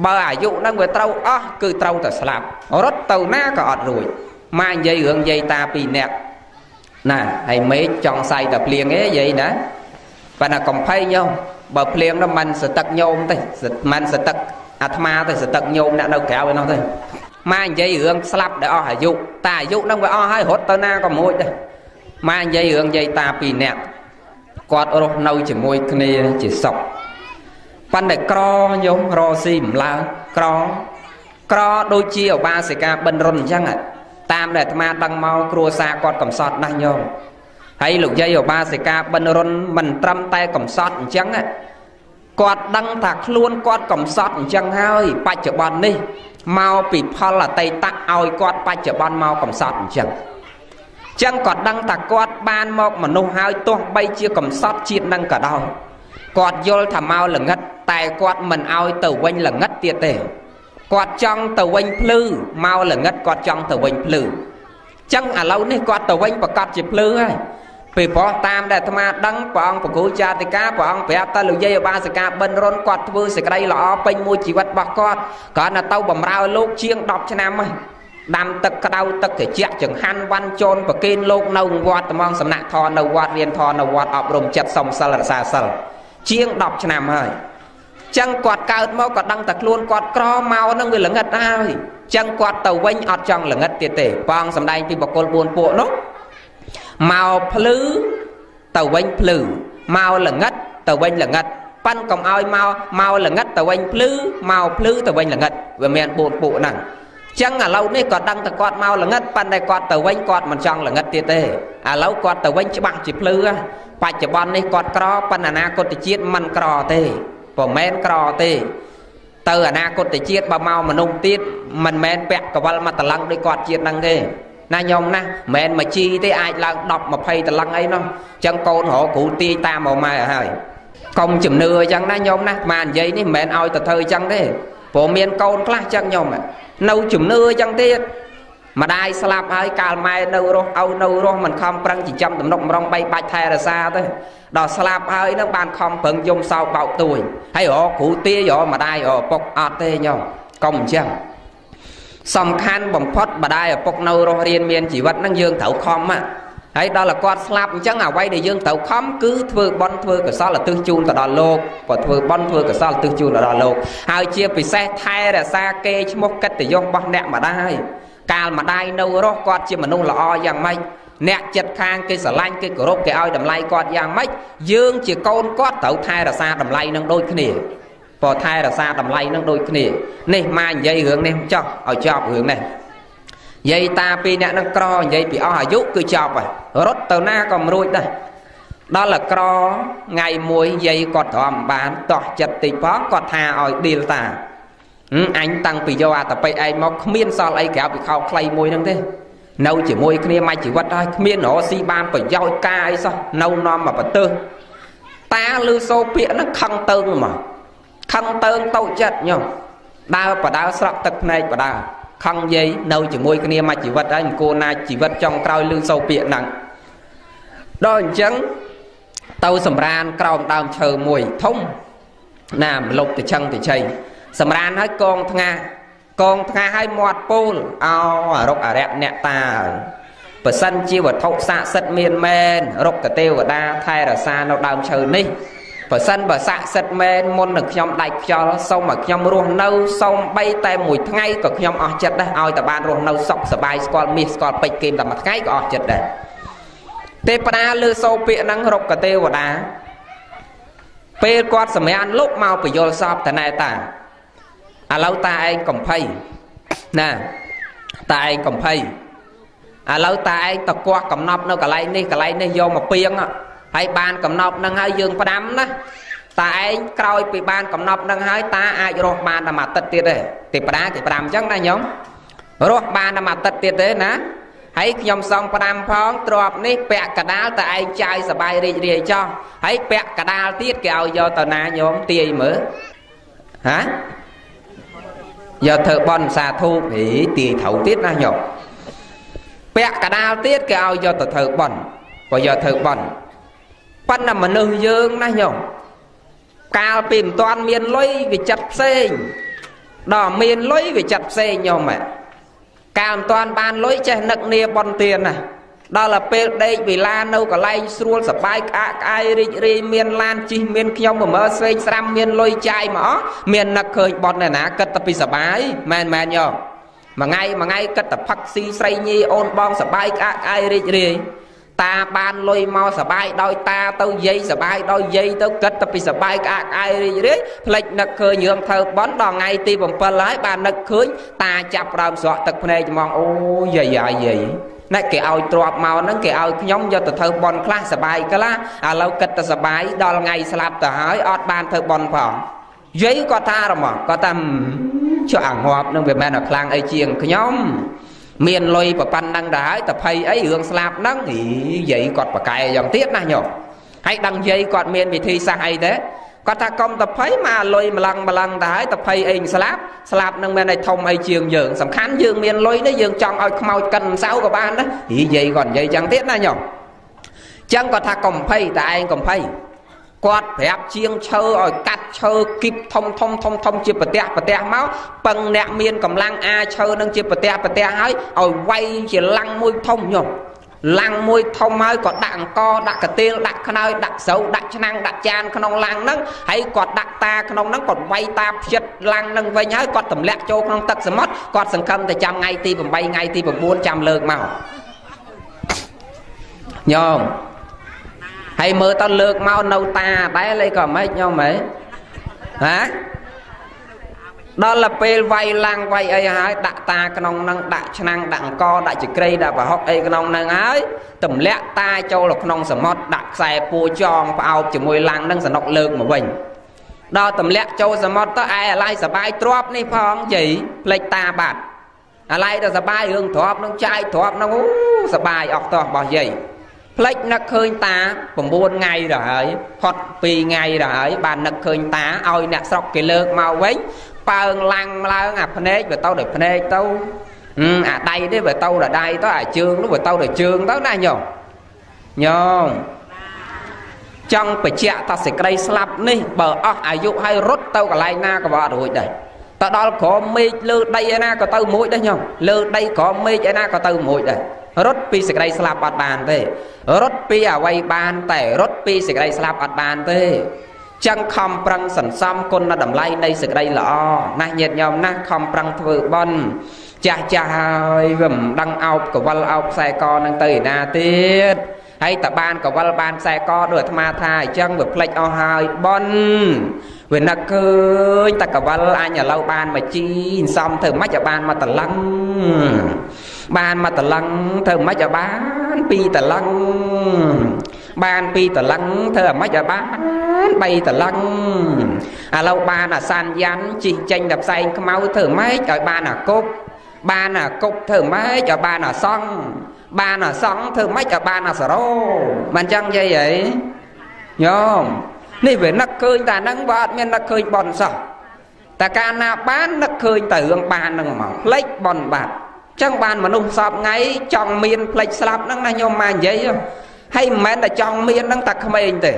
បើអាយុហ្នឹងវាត្រូវអស់គឺត្រូវតែស្លាប់រត់ទៅណាក៏អត់រួចម៉ានិយាយរឿងយាយតាពីរនាក់ណាហើយមេឃចង់សាយតែភ្លៀងឯងយាយណាប៉ុន្តែកំភៃញោមបើភ្លៀងនោះមិនសទឹកញោមទេមិនសទឹកអាត្មាទេសទឹកញោមអ្នកនៅក្រៅឯនោះទេ ម៉ែនិយាយរឿងស្លាប់ដែលអស់អាយុតាអាយុនឹងវាអស់ហើយរត់ទៅណាក៏មួយដែរម៉ែនិយាយរឿងយាយតាពីរនាក់គាត់រស់នៅជាមួយគ្នាជាសុខប៉ុន្តែក្រញោមរស៊ីម្លើក្រក្រដូចជាឧបាសិកាបិណ្ឌរុនអញ្ចឹងតាមដែលអាត្មាដឹងមកគ្រួសារគាត់កំសត់ណាស់ញោមហើយលោកយាយឧបាសិកាបិណ្ឌរុនមិនត្រឹមតែកំសត់អញ្ចឹង គាត់ដឹងថាខ្លួនគាត់កំសត់អញ្ចឹងហើយបច្ចុប្បន្ននេះមកពីផលអតីតឲ្យគាត់បច្ចុប្បន្នមកកំសត់អញ្ចឹងចឹងគាត់ដឹងថាគាត់បានមកមនុស្សហើយទោះបីជាកំសត់ជាតិនឹងក៏ដោយគាត់យល់ថាមកល្ងិតតែគាត់មិនឲ្យទៅវិញល្ងិតទៀតទេគាត់ចង់ទៅវិញភ្លឺមកល្ងិតគាត់ចង់ទៅវិញភ្លឺចឹងឥឡូវនេះគាត់ទៅវិញប្រកាសជាភ្លឺហើយ ពីព្រោះតាមដែលអាត្មាដឹងព្រះអង្គប្រគូចាតិកាព្រះអង្គប្រាប់តលោកយាយឧបាសិកាបិណ្ឌរុនគាត់ធ្វើសេចក្តីល្អពេញមួយជីវិតរបស់គាត់គ្រាន់តែទៅបំរើលោកជាង10ឆ្នាំហើយដាំទឹកក្តៅទឹកត្រជាក់ចង្ហាន់វ៉ាន់ជូនប្រគេនលោកនៅវត្តត្មងសំណាក់ធរនៅវត្តរៀនធរនៅវត្តអប់រំចិត្តសំសិលរសាសិលជាង10ឆ្នាំហើយចឹងគាត់កើតមកក៏ដឹងតែខ្លួនគាត់ក្រមកនឹងវាល្ងិតហើយចឹងគាត់ទៅវិញអត់ចង់ល្ងិតទៀតទេបងសំដែងពីបកុល4ពួកនោះ មកភ្លឺទៅវិញភ្លឺមកល្ងិតទៅវិញល្ងិតប៉ាន់កុំឲ្យមកមកល្ងិតទៅវិញភ្លឺមកភ្លឺទៅវិញល្ងិតវាមាន4ពួកហ្នឹងចឹងឥឡូវនេះក៏ដឹងតែគាត់មកល្ងិតប៉ុន្តែគាត់ទៅវិញគាត់មិនចង់ល្ងិតទៀតទេឥឡូវគាត់ទៅវិញច្បាស់ជាភ្លឺបច្ចុប្បន្ននេះគាត់ក្រប៉ុន្តែអនាគតជាតិមិនក្រទេពុំមែនក្រទេ ទៅអនាគតជាតិបើមកមនុស្សទៀតមិនមែនពាក់កវលមកតឡឹងដូចគាត់ជាតិហ្នឹងទេ ណាញោមណាមិនមែនមកជីទេអាចឡើង10 20តឡឹងអីនោះអញ្ចឹងកូនរកគ្រូទាយតាមមកម៉ែហើយកុំជំនឿអញ្ចឹងណាញោមណាបាននិយាយនេះមិនមែនឲ្យទៅធ្វើអញ្ចឹងទេព្រោះមានកូនខ្លះអញ្ចឹងញោមនៅជំនឿអញ្ចឹងទៀតម្ដាយស្លាប់ហើយកាលម៉ែនៅរស់ឪនៅរស់មិនខំប្រឹងចិញ្ចឹមទំនុកម្រងបីបាច់ថែរក្សាទេដល់ស្លាប់ហើយនឹងបានខំប្រឹងយំសោកបោកទួយហើយរកគ្រូទារកម្ដាយរកពុកអត់ទេញោមកុំអញ្ចឹង សំខាន់បំផុតម្ដាយឪពុកនៅរស់រៀនមានជីវិតហ្នឹងយើងត្រូវខំហើយដល់តែគាត់ស្លាប់អញ្ចឹងអ្វីដែលយើងត្រូវខំគឺធ្វើបន់ធ្វើកុសលឧទ្ទិសជូនទៅដល់លោកក៏ធ្វើបន់ធ្វើកុសលឧទ្ទិសជូនទៅដល់លោកហើយជាពិសេសថែរក្សាគេឈ្មោះកិត្តិយសរបស់អ្នកម្ដាយកាលម្ដាយនៅរស់គាត់ជាមនុស្សល្អយ៉ាងម៉េចអ្នកចិត្តខាងគេស្រឡាញ់គេគោរពគេឲ្យតម្លៃគាត់យ៉ាងម៉េចយើងជាកូនគាត់ត្រូវថែរក្សាតម្លៃនឹងដូចគ្នា ព្រោះថែរក្សាតម្លៃនឹងដូចគ្នានេះមកនិយាយរឿងនេះចោះឲ្យចប់រឿងនេះនិយាយតាពីអ្នកនឹងក្រនិយាយពីអស់អាយុគឺចប់ហើយរត់ទៅណាក៏មិនរួចដែរដល់តែក្រថ្ងៃមួយយាយគាត់ទ្រាំបានតោះចិត្តតិចផងគាត់ថាឲ្យឌីលតាអញតាំងពីយកអាតបិឯងមកគ្មានសល់អីក្រៅពីខោខ្លីមួយហ្នឹងទេនៅជាមួយគ្នាមួយជីវិតហើយគ្មានរកស៊ីបានប្រយោជន៍ការអីសោះនៅនាំមកបន្ទើសតាលឺសូពាកហ្នឹងខឹងតើងមក ខឹងតើងតូចចិត្តញោមដើរបដើស្រក់ទឹកភ្នែកបដើខឹងយាយនៅជាមួយគ្នាមួយជីវិតហើយមិនគួរណាជីវិតចុងក្រោយលឺសូពាកហ្នឹងដល់អញ្ចឹងទៅសម្រានក្រោមដើមឈើមួយធំណាមលុបទៅឆឹងទៅជ័យសម្រានហើយកងថ្ងាកងថ្ងាឲ្យមាត់ពូលអោអរុកអរិយអ្នកតាបើសិនជាវត្ថុស័ក្តិសិទ្ធិមានមែនរុក្ខទេវតាថែរក្សានៅដើមឈើនេះ បើសិនបើស័ក្តិសិទ្ធិមែនមុននឹងខ្ញុំដាច់ខ្យល់សូមឲ្យខ្ញុំរស់នៅសូមបីតែមួយថ្ងៃក៏ខ្ញុំអស់ចិត្តដែរឲ្យតែបានរស់នៅសុខសប្បាយស្គាល់មាសស្គាល់ពេជ្រគេតែមួយថ្ងៃក៏អស់ចិត្តដែរទេវតាលើសោពាកហ្នឹងរុក្ខទេវតាពេលគាត់សម្រានលុបមកបយលសពតណែតាឥឡូវតាឯងកំភៃណាតាឯងកំភៃឥឡូវតាឯងតកោះកំណប់នៅកន្លែងនេះកន្លែងនេះយកមកពីង ហើយបានកំណប់នឹងហើយយើងផ្ដាំណាតាឯងក្រោយពីបានកំណប់នឹងហើយតាអាចរស់បានតែមួយអាទិត្យទៀតទេទេផ្ដាទេផ្ដាំអញ្ចឹងណាញោមរស់បានតែមួយអាទិត្យទៀតទេណាហើយខ្ញុំសងផ្ដាំផងទ្របនេះពាក់កដាលតែឯងចាយសបាយរីករាយចោះហើយពាក់កដាលទៀតគេឲ្យយកទៅណាញោមទាយមើលហាយកធ្វើបន់សាធុហីទាយត្រូវទៀតណាញោមពាក់កដាលទៀតគេឲ្យយកទៅធ្វើបន់បើយកធ្វើបន់ ប៉ុន្តែមនុស្សយើងណាញោមកាលពីមិនទាន់មានលុយវាចិត្តផ្សេងដល់មានលុយវាចិត្តផ្សេងញោមកាលមិនទាន់បានលុយចេះនឹកនាបន់ទៀនណាដល់ទៅពេលដេកវិឡានៅកន្លែងស្រួលសបាយក្អាកក្អាយរីករាយមានឡានជិះមានខ្ញុំប្រមើស្វែងស្រាំមានលុយចាយមកមាននឹកឃើញបនណាគិតតែពីសបាយមែនមែនយោមួយថ្ងៃមួយថ្ងៃគិតតែផឹកស៊ីស្រីញីអូនបងសបាយក្អាកក្អាយរីករាយ តាបានលុយមកសបាយដោយតាទៅយាយសបាយដោយយាយទៅគិតតែពីសបាយក្អាកក្អាយរីករាយផ្លេចនឹកឃើញរឿងធ្វើបន់ដល់ថ្ងៃទី7ហើយបាននឹកឃើញតាចាប់ផ្ដើមស្រក់ទឹកភ្នែកហ្មងអូយាយយាយយាយណែគេឲ្យទ្របមកហ្នឹងគេឲ្យខ្ញុំយកទៅធ្វើបន់ខ្លះសបាយខ្លះឥឡូវគិតតែសបាយដល់ថ្ងៃស្លាប់ទៅហើយអត់បានធ្វើបន់ផងយាយគាត់ថារមគាត់ថាចុះអាងាប់នឹងវាមិនឲ្យខ្លាំងអីជាងខ្ញុំ មានលុយប្រប៉ាន់ហ្នឹងដែរតែភ័យអីរឿងស្លាប់ហ្នឹងនិយាយគាត់ប្រកែយ៉ាងទៀតណាញោមហើយដឹងយាយគាត់មានវិធីសាស្ត្រអីទេគាត់ថាកុំតភ័យមកលុយម្លឹងម្លឹងទៅហើយតភ័យអីស្លាប់ស្លាប់នឹងមានអីធំអីជាងយើងសំខាន់យើងមានលុយនេះយើងចង់ឲ្យខ្មោចកិនម្សៅក៏បានដែរនិយាយគាត់និយាយចឹងទៀតណាញោមចឹងគាត់ថាកំភៃតែឯងកំភៃ គាត់ប្រាប់ជាងឈើឲ្យកាត់ឈើគីបធំធំធំធំជាប្រទះប្រទះមកពឹងអ្នកមានកម្លាំងអាឈើនឹងជាប្រទះប្រទះហើយឲ្យវាយជាឡាំងមួយធំញោមឡាំងមួយធំហើយក៏ដាក់អង្គដាក់កាទៀលដាក់ខ្នើយដាក់ស្រូវដាក់ឆ្នាំងដាក់ចានក្នុងឡាំងហ្នឹងហើយគាត់ដាក់តាក្នុងហ្នឹងគាត់វាយតាផ្ចិតឡាំងហ្នឹងវិញហើយគាត់ទម្លាក់ចូលក្នុងទឹកសមុទ្រគាត់សង្ឃឹមតែចាំថ្ងៃទី8ថ្ងៃទី9ចាំលើកមកញោម ហើយមើលទៅលើកមកនៅតាដែរលេក៏មិនញោមហ៎ហាដល់ទៅពេលវាយឡាំងវាយអីហើយដាក់តាក្នុងនឹងដាក់ឆ្នាំងដាក់អង្គដាក់ចក្រីដាក់ប្រហុកអីក្នុងនឹងហើយទម្លាក់តាចូលក្នុងសមុទ្រដាក់ខ្សែពួរចងផ្អោបជាមួយឡាំងនឹងសនុកលើកមកវិញដល់ទម្លាក់ចូលសមុទ្រទៅឯអាឡៃសបាយទ្របនេះផងជ័យផ្លេចតាបាត់អាឡៃទៅសបាយរឿងទ្របនឹងចាយទ្របនឹងអូសបាយអស់តោះរបស់យាយ ផ្លេចនឹកឃើញតា9ថ្ងៃទៅហើយផុត2ថ្ងៃទៅហើយបាននឹកឃើញតាឲ្យអ្នកស្រុកគេលើកមកវិញប៉ើងឡាំងឡើងអាភ្នែកវាទៅដោយភ្នែកទៅអាដៃនេះវាទៅដល់ដៃទៅអាជើងនោះវាទៅដល់ជើងទៅណាញោមញោមចង់បញ្ជាក់ថាសេចក្តីស្លាប់នេះបើអស់អាយុហើយរត់ទៅកន្លែងណាក៏អត់រួចដែរទៅដល់ក្រមមេឃលើដីឯណាក៏ទៅមួយដែរញោមលើដីក្រមមេឃឯណាក៏ទៅមួយដែរ រត់ពីសេចក្តីស្លាប់អត់បានទេរត់ពីអវ័យបាន តែរត់ពីសេចក្តីស្លាប់អត់បានទេចឹងខំប្រឹងសន្សំគុណតម្លៃនៃសេចក្តីល្អណាស់ញាតិញោមណាស់ខំប្រឹងធ្វើបន់ចាស់ចាស់ហើយវាមិនដឹងអោបកវលអោបខ្សែកនឹងទៅឯណាទៀត ហើយតបានកវលបានខ្សែកដូចអាត្មាថាអញ្ចឹងវាផ្លិចអស់ហើយបន់វានឹកឃើញតកវលអញឥឡូវបានមកជីសំធ្វើម៉េចឲ្យបានមកតឡឹងបានមកតឡឹងធ្វើម៉េចឲ្យបានពីរតឡឹងបានពីរតឡឹងធ្វើម៉េចឲ្យបាន3តឡឹងឥឡូវបានអាសានយ៉ាន់ជីកចេញតែផ្សែងខ្មៅធ្វើម៉េចឲ្យបានអាគប់បានអាគប់ធ្វើម៉េចឲ្យបានអាសង់ បានអាសង់ធ្វើម៉េចឲ្យបានអាសរោមិនចឹងយាយអីញោមនេះវានឹកឃើញតែហ្នឹងបើអត់មាននឹកឃើញបនសោះតែកាលណាបាននឹកឃើញតែរឿងបានហ្នឹងមកផ្លេចបនបាត់ចឹងបានមនុស្សសពថ្ងៃចង់មានផ្លេចស្លាប់ហ្នឹងណាញោមមកនិយាយហើយមិនមែនតែចង់មានហ្នឹងតែក្មេងទេ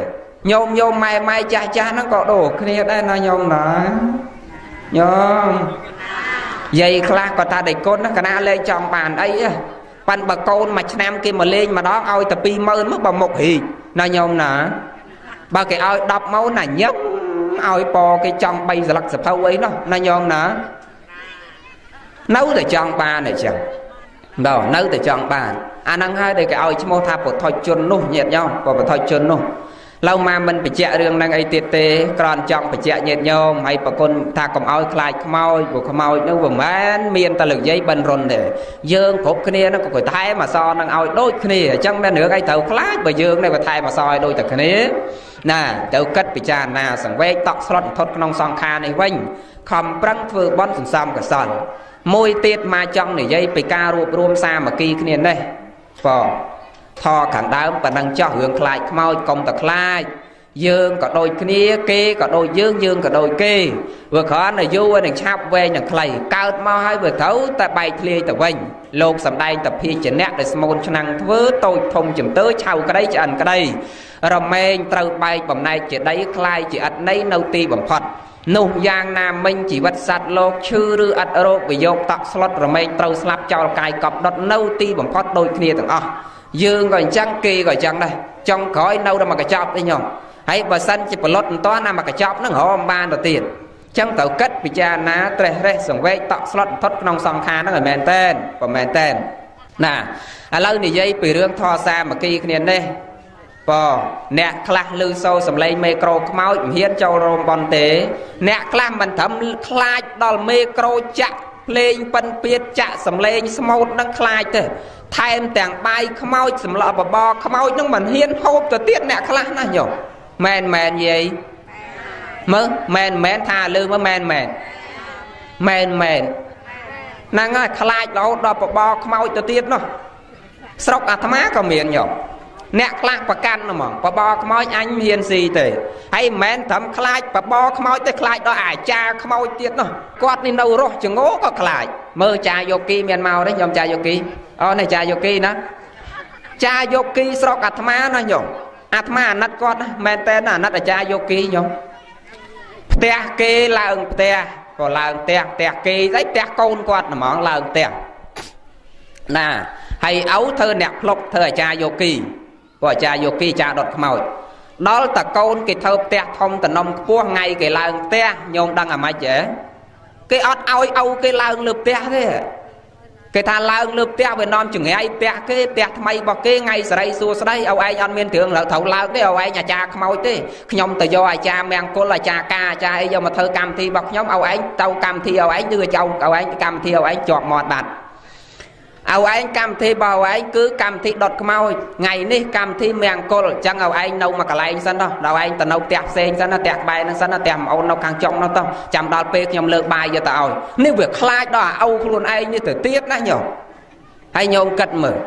ញោមញោមម៉ែម៉ែចាស់ចាស់ហ្នឹងក៏ដូរគ្នាដែរណាញោមណាញោមយាយខ្លះក៏ថាដេគុណកណាលេងចង់បានអី ប៉ាន់បើកូនមួយឆ្នាំគេមកលេងម្ដងឲ្យតែ20000មកបើមុខរីកណាញោមណាបើគេឲ្យ10ម៉ោងណាញឹកឲ្យពគេចង់3ស្លឹកសភៅអីនោះណាញោមណានៅតែចង់បានអញ្ចឹងដល់នៅតែចង់បានអាហ្នឹងហើយដែលគេឲ្យឈ្មោះថាពុទ្ធជននោះញាតិញោមពុទ្ធជននោះ ឡៅមកមិនបញ្ជាក់រឿងហ្នឹងអីទៀតទេគ្រាន់ចង់បញ្ជាក់ញាតិញោមហើយប្រគុណថាកុំឲ្យខ្លាចខ្មោចព្រោះខ្មោចនោះមិនមែនមានតែលើកយាយបិនរុនទេយើងគ្រប់គ្នាហ្នឹងក៏ថែមអសនឹងឲ្យដូចគ្នាអញ្ចឹងមានរឿងអីត្រូវខ្លាចបើយើងនេះក៏ថែមអសឲ្យដូចតែគ្នាណាទៅគិតពិចារណាសង្វេកតក់ស្លុតធត់ក្នុងសង្ខារនេះវិញខំប្រឹងធ្វើបន់សន្សំកសលមួយទៀតមកចង់និយាយពីការរួបរวมសាមគ្គីគ្នានេះបង ថខាងដើមប៉ណ្ណឹងចោះរឿងខ្លាចខ្មោចកុំតែខ្លាចយើងក៏ដូចគ្នាគេក៏ដូចយើងយើងក៏ដូចគេវាគ្រាន់តែយូរនឹងឆាប់វែងនឹងខ្លីកើតមកហើយវាត្រូវតែបែកធ្លាយទៅវិញលោកសំដែងតភាជាអ្នកដែលស្មូនឆ្នាំងធ្វើតូចធំចំទើឆៅក្តីឆ្អិនក្តីរមែងត្រូវបែកបំណែកជាដីคล้ายជាឥតន័យនៅទីបំផុតនោះយ៉ាងណាមិញជីវិតសត្វលោកឈឺឬឥតរោគវិយោគតក់ស្លុតរមែងត្រូវស្លាប់ចោលកាយកប់ដុតនៅទីបំផុតដូចគ្នាទាំងអស់ យើងក៏អញ្ចឹងគេក៏អញ្ចឹងដែរចង់ក្រោយនៅតែមកកញ្ចប់ទេញោមហើយបើសិនជាប្រឡុតមិនតាន់ណាមកកញ្ចប់ហ្នឹងរមបានទៅទៀតចឹងត្រូវគិតពិចារណាត្រេះរេះសង្វេកតក់ស្លុតថត់ក្នុងសង្ខារហ្នឹងឲ្យមែនតែនបើមែនតែនណាឥឡូវនិយាយពីរឿងធរសាមគ្គីគ្នានេះបើអ្នកខ្លះឮសូរសំឡេងមេក្រូខ្មោចមិនហ៊ានចូលរោមបនទេ អ្នកខ្លះមិនត្រឹមខ្លាចដល់មេក្រូចាក់ ភ្លេងប៉ិនពៀតចាក់សំឡេងស្មូតនឹងខ្លាចទេថែមទាំងបាយខ្មោចសម្លបបរខ្មោចនឹងមិនហ៊ានហូបទៅទៀតអ្នកខ្លះណាញោមមែនមែនយាយមើលមែនមែនថាលើមើលមែនមែនមែនមែនហ្នឹងហើយខ្លាចរហូតដល់បបរខ្មោចទៅទៀតនោះស្រុកអាត្មាក៏មានញោម អ្នកខ្លះប្រកាន់ហ្មងបបខ្មោចអញមិនហ៊ានស៊ីទេហើយមិនមែនត្រឹមខ្លាចបបខ្មោចទេខ្លាចដល់អាចារ្យខ្មោចទៀតនោះគាត់នេះនៅរស់ចងោក៏ខ្លាចមើលចាយោគីមានមកទេខ្ញុំចាយោគីអូនេះចាយោគីណាចាយោគីស្រុកអាត្មាណាញោមអាត្មាអាណិតគាត់ណាមែនតើអាណិតអាចារ្យយោគីញោមផ្ទះគេឡើងផ្ទះក៏ឡើងផ្ទះផ្ទះគេស្អីផ្ទះកូនគាត់ហ្មងឡើងផ្ទះណាហើយឪធ្វើអ្នកភ្លុកធ្វើអាចារ្យយោគី ព្រោះអាចារ្យយោគីអាចារ្យដុតខ្មោចដល់តកូនគេធ្វើផ្ទះធំតំណំខ្ពស់ថ្ងៃគេឡើងផ្ទះញោមដឹងអាម៉េចហ៎គេអត់ឲ្យឪគេឡើងលើផ្ទះទេគេថាឡើងលើផ្ទះវានាំចង្រៃផ្ទះគេផ្ទះថ្មីរបស់គេថ្ងៃសរីសួស្ដីឲ្យឯងអត់មានគ្រឿងត្រូវឡើងទេឲ្យឯងអាចារ្យខ្មោចទេខ្ញុំទៅយកអាចារ្យមង្គលអាចារ្យការអាចារ្យអីយកមកធ្វើកម្មវិធីរបស់ខ្ញុំឲ្យឯងទៅកម្មវិធីឲ្យឯងឬឲ្យចៅឲ្យឯងកម្មវិធីឲ្យឯងជាប់មាត់បាត់ ឲ្យឯងកម្មវិធីរបស់ឯងគឺកម្មវិធីដុតខ្មោចថ្ងៃនេះកម្មវិធីមង្គលអញ្ចឹងឲ្យឯងនៅមួយកន្លែងសិនទៅដល់ឯងទៅនៅផ្ទះផ្សេងសិនណាផ្ទះក្បែរហ្នឹងសិនណាផ្ទះម៉អូននៅខាងចុងនោះទៅចាំដល់ពេលខ្ញុំលើកបាយយកទៅឲ្យនេះវាខ្លាចដល់អាឪខ្លួនឯងនេះទៅទៀតណាញោមហើយញោមគិតមើល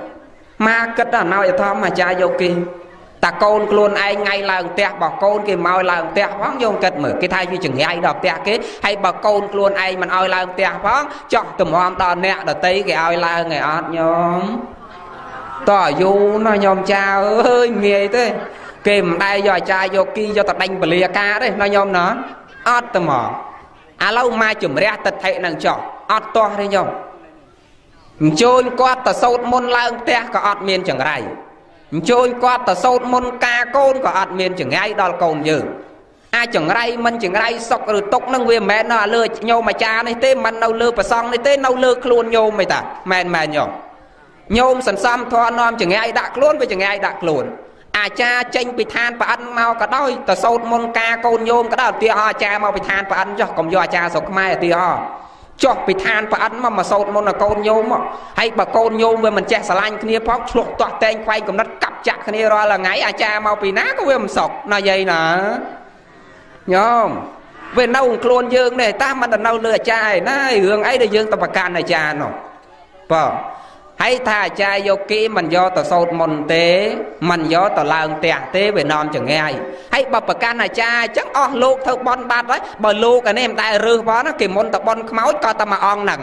មកគិតដល់ណោយធម្មអាចារ្យយកគេ តាកូនខ្លួនឯងថ្ងៃឡើងផ្ទះបោះកូនគេមកឡើងផ្ទះផងយកគិតមើលគេថាវាចង្រៃដល់ផ្ទះគេហើយបើកូនខ្លួនឯងមិនឲ្យឡើងផ្ទះផងចោះទំរំដល់អ្នកដតីគេឲ្យឡើងឯអត់ញោមតើយូរណាញោមចាអើយងាយទេគេមិនដែរយកអាចារ្យយកគីយកទៅដេញពលាការទេណាញោមណាអត់ទៅមកឥឡូវមកជំរះទឹកថិនឹងចោះអត់ទាស់ទេញោមអញ្ជើញគាត់ទៅសោតមុនឡើងផ្ទះក៏អត់មានចង្រៃ អញ្ជើញគាត់ទៅសោតមុនការកូនក៏អត់មានចង្រៃដល់កូនយើងអាចចង្រៃមិនចង្រៃសុកឬទុកនឹងវាមិនមែននៅលើញោមអាចារ្យនេះទេមិននៅលើប្រសងនេះទេនៅលើខ្លួនញោមឯតាមែនមែនញោមញោមសន្សំធននាំចង្រៃដាក់ខ្លួនវាចង្រៃដាក់ខ្លួនអាចារ្យចេញពីឋានប្រអិនមកក៏ដោយទៅសោតមុនការកូនញោមក៏ដោយឧទាហរណ៍អាចារ្យមកពីឋានប្រអិនចុះកុំយកអាចារ្យស្រុកខ្មែរឧទាហរណ៍ ចុះពីឋានប្រអិនមកមកសោតមុនឲ្យកូនញោមមកហើយបើកូនញោមវាមិនចេះស្រឡាញ់គ្នាផងឆ្លោះទាស់តែងខ្វែងកំណត់កាប់ចាក់គ្នារាល់ថ្ងៃអាចារ្យមកពីណាក៏វាមិនសុខណាយាយណាញោមវានៅខ្លួនយើងនេះតាមិនទៅនៅលើអាចារ្យឯណារឿងអីដែលយើងទៅប្រកាន់អាចារ្យនោះបង ហើយថាអាចារ្យយកគីមិនយកទៅសោតមុនទេមិនយកទៅឡើងផ្ទះទេវានាំចងាយហើយបើប្រកាន់អាចារ្យអញ្ចឹងអស់លោកធ្វើបន់បាត់ហើយបើលោកអានេះមិនដែលរើសបងគេមុនទៅបន់ខ្មោចក៏តែមួយអង្គហ្នឹង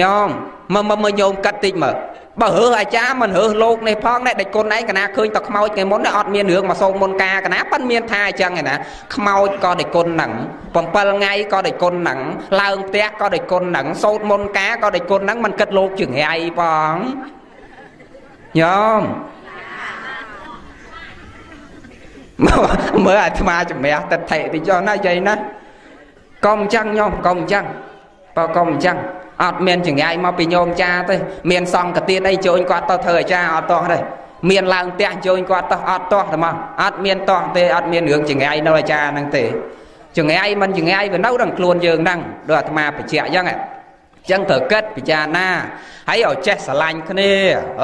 ញោមមើលមើលញោមកាត់តិចមើល បើរើសអាចារ្យមិនរើសលោកនេះផងណែដេចគុណឯងកណាឃើញតខ្មោចថ្ងៃមុនអត់មានរឿងមកសូមមុនការកណាប៉ិនមានថាអញ្ចឹងឯណាខ្មោចក៏ដេចគុណហ្នឹង7ថ្ងៃក៏ដេចគុណហ្នឹងឡើងផ្ទះក៏ដេចគុណហ្នឹងសូត្រមុនការក៏ដេចគុណហ្នឹងមិនគិតលោកជើងរាយផងញោមមើលអាត្មាជំរះទឹកថេតិចណាយាយណាកុំអញ្ចឹងញោមកុំអញ្ចឹងបើកុំអញ្ចឹង អត់មានចង្អាយមកពីញោមចាទេមានសង្កទានអីចូលគាត់ទៅធ្វើអាចារ្យអត់តោះទេមានឡើងផ្ទះចូលគាត់ទៅអត់តោះទេមកអត់មានតោះទេអត់មានរឿងចង្អាយនៅអាចារ្យហ្នឹងទេចង្អាយមិនចង្អាយវានៅក្នុងខ្លួនយើងហ្នឹងដូចអាត្មាបញ្ជាក់អញ្ចឹងចឹងត្រូវគិតពិចារណាហើយឲ្យចេះស្រឡាញ់គ្នា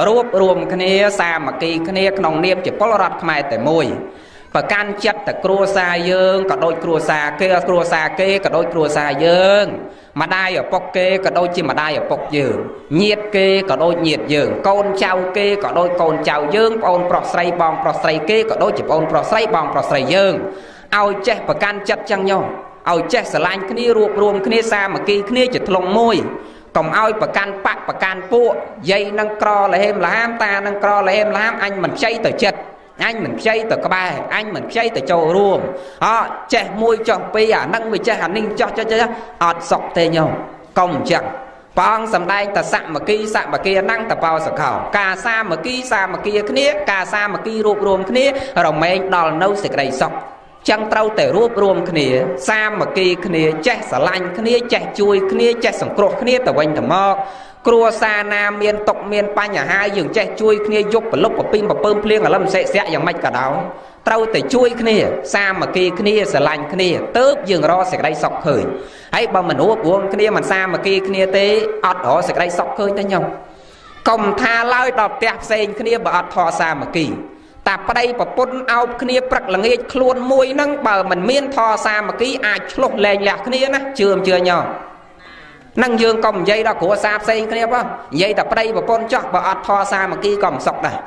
រួបរวมគ្នាសាមគ្គីគ្នាក្នុងនាមជាពលរដ្ឋខ្មែរតែមួយ ប្រកាន់ចិត្តតែគ្រួសារយើងក៏ដូចគ្រួសារគេគ្រួសារគេក៏ដូចគ្រួសារយើងម្ដាយឪពុកគេក៏ដូចជាម្ដាយឪពុកយើងញាតិគេក៏ដូចញាតិយើង កូនចៅគេក៏ដូចកូនចៅយើងប្អូនប្រុសស្រីបងប្រុសស្រីគេក៏ដូចជាប្អូនប្រុសស្រីបងប្រុសស្រីយើងឲ្យចេះប្រកាន់ចិត្តចឹងញោមឲ្យចេះស្រឡាញ់គ្នារួបរวมគ្នាសាមគ្គីគ្នាជាធ្លុងមួយកុំឲ្យប្រកាន់បកប្រកាន់ពួកយាយនឹងក្រលហេមលហាមតានឹងក្រលហេមលហាមអញមិនខ្ចីទៅចិត្ត អញមិនខ្ចីទៅក្បែរអញមិនខ្ចីទៅចូលរួមអត់ចេះមួយចុះពីរអានឹងវាចេះអានេះចោះចុះចុះអត់សុកទេញោមកុំអញ្ចឹងបងសំដែងតសមគីសមគីណੰតបោសខោការសាមគីសាមគីគ្នាការសាមគីរួបរวมគ្នារមែងដល់នៅសេចក្តីសុខចឹងត្រូវតែរួបរวมគ្នាសាមគ្គីគ្នាចេះស្រឡាញ់គ្នាចេះជួយគ្នាចេះសង្គ្រោះគ្នាទៅវិញទៅមក គ្រួសារណាមានຕົកមានបញ្ហាយើងចេះជួយគ្នាយប់ប្រលប់ប្រពីងប្រពើមភ្លៀងអលឹមសេកស្រាក់យ៉ាងម៉េចក៏ដោយត្រូវតែជួយគ្នាសាមគ្គីគ្នាស្រឡាញ់គ្នាទៅយើងរកសេចក្តីសុខឃើញហើយបើមិនរួបរวมគ្នាមិនសាមគ្គីគ្នាទេអត់រកសេចក្តីសុខឃើញទេញោមកុំថាឡើយដល់ផ្ទះផ្សេងគ្នាបើអត់ធរសាមគ្គីតាប្តីប្រពន្ធអោបគ្នាព្រឹកល្ងាចខ្លួនមួយហ្នឹងបើមិនមានធរសាមគ្គីអាចឆ្លោះលែងលះគ្នាណាជឿមជឿញោម នឹងយើងក៏និយាយដល់គ្រួសារផ្សេងគ្នាបងនិយាយតែប្តីប្រពន្ធចោះបើអត់ធរសាមគ្គីក៏មិនសុខដែរ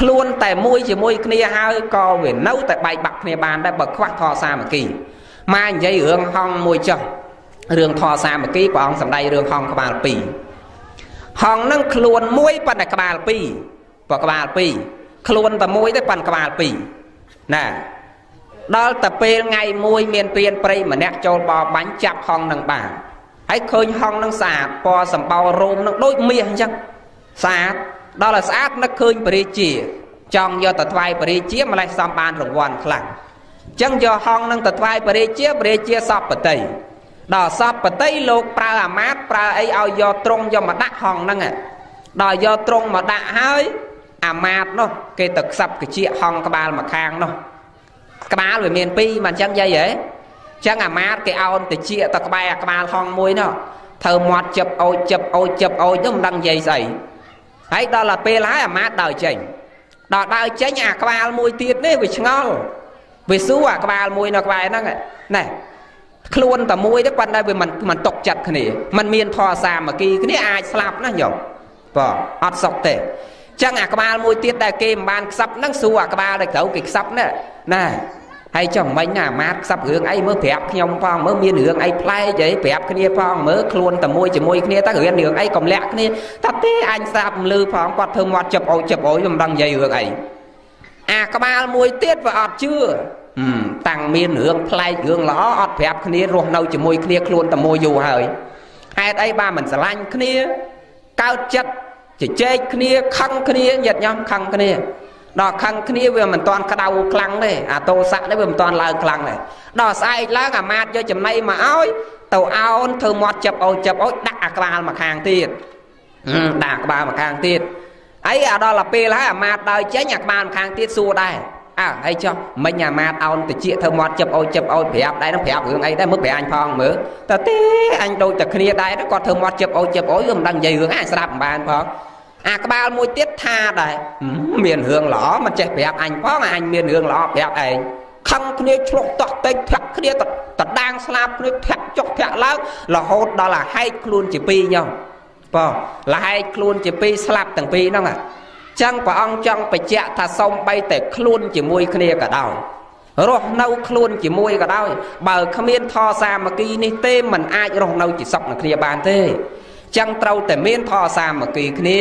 ខ្លួនតែមួយជាមួយគ្នាហើយក៏វានៅតែបែកបាក់គ្នាបានដែរបើខ្វះធរសាមគ្គីមកនិយាយរឿងហងមួយចោះរឿងធរសាមគ្គីព្រះអង្គសម្ដែងរឿងហងក្បាល2ហងនឹងខ្លួនមួយប៉ុន្តែក្បាល2បើក្បាល2ខ្លួនតែមួយទេប៉ាន់ក្បាល2ណាដល់តែពេលថ្ងៃមួយមានព្រានព្រៃម្នាក់ចូលបបាញ់ចាប់ហងនឹងបាន ហើយឃើញហងនឹងស្អាតពណ៌សម្បោរោមនឹងដូចមាសអញ្ចឹងស្អាតដល់តែស្អាតនឹកឃើញបរិជាចង់យកទៅថ្វាយបរិជាម្លេះសំបានរង្វាន់ខ្លាំងអញ្ចឹងយកហងនឹងទៅថ្វាយបរិជាបរិជាសពបតីដល់សពបតីលោកប្រើអាមាតប្រើអីឲ្យយកត្រង់យកមកដាក់ហងហ្នឹងដល់យកត្រង់មកដាក់ហើយអាមាតនោះគេទៅខ្សឹបកជាហងក្បាលមកខាងនោះក្បាលវាមានពីរមិនអញ្ចឹងយាយហ៎ ចឹងអាមាតគេអោនតិចទៅក្បែរអាក្បាលហងមួយនោះធ្វើមាត់ជិបអូចជិបអូចជិបអូចទៅមិនដឹងនិយាយស្អីហើយដល់តែពេលហើយអាមាតដើរចេញដល់ដើរចេញអាក្បាលមួយទៀតនេះវាឆ្ងល់វាសួរអាក្បាលមួយនៅក្បែរហ្នឹងណែខ្លួនតែមួយទេប៉ុន្តែវាមិនមិនຕົកចិត្តគ្នាมันមានធរសាមគ្គីគ្នាអាចស្លាប់ណាញោមបាទអត់សុខទេចឹងអាក្បាលមួយទៀតដែលគេមិនបានខ្សឹបហ្នឹងសួរអាក្បាលដែលត្រូវគេខ្សឹបណាណា ហើយចុះមិញណាអាម៉ាតខ្សឹបរឿងអីមើលប្រាប់ខ្ញុំផងមើលមានរឿងអីប្លែកអីប្រាប់គ្នាផងមើលខ្លួនតែមួយជាមួយគ្នាតើរឿងរឿងអីកំលាក់គ្នាតើទេអញស្ដាប់មិនលឺផងគាត់ធ្វើមាត់ចាប់អូចចាប់អូយមិនដឹងនិយាយរឿងអីអាក្បាលមួយទៀតវាអត់ជឿតាំងមានរឿងប្លែករឿងល្អអត់ប្រាប់គ្នារស់នៅជាមួយគ្នាខ្លួនតែមួយយូរហើយហេតុអីបានមិនស្រឡាញ់គ្នាកើតចិត្តជជែកគ្នាខឹងគ្នាញាតិញោមខឹងគ្នា ដល់ខឹងគ្នាវាមិនតាន់ក្តៅខ្លាំងទេអាតោស័កនេះវាមិនតាន់ឡើងខ្លាំងទេដល់ស្អែកឡើងអាម៉ាតយកចំណៃមកឲ្យទៅអោនធ្វើមាត់ចាប់អូចាប់អូដាក់អាក្បាលមកខាងទៀតដាក់ក្បាលមកខាងទៀតអីអាដល់ទៅពេលហើយអាម៉ាតដើរចេញអាក្បាលមកខាងទៀតសួរដែរអើហើយចុះមិញអាម៉ាតអោនតិចធ្វើមាត់ចាប់អូចាប់អូប្រាប់ដែរនឹងប្រាប់រឿងអីដែរមើលប្រាអញផងមើលតើទេអញដូចតែគ្នាដែរគាត់ធ្វើមាត់ចាប់អូចាប់អូមិនដឹងនិយាយរឿងអញស្ដាប់មិនបានផង អាក្បាលមួយទៀតថាដែរមានរឿងល្អមិនចេះប្រាប់អញផងអញមានរឿងល្អប្រាប់ឯងខឹងគ្នាឆ្លុះតោះតេងធាក់គ្នាតដាងស្លាប់គ្នាធាក់ចុះធាក់ឡើងរហូតដល់អាហែកខ្លួនជាពីរញោមបើលហែកខ្លួនជាពីរស្លាប់ទាំងពីរហ្នឹងចឹងព្រះអង្គចង់បញ្ជាក់ថាសូមបីតែខ្លួនជាមួយគ្នាក៏ដោយរស់នៅខ្លួនជាមួយក៏ដោយបើគ្មានធសាមគ្គីនេះទេมันអាចរស់នៅជាសុខនឹងគ្នាបានទេ ចឹងត្រូវតែមានធម៌សាមគ្គីគ្នា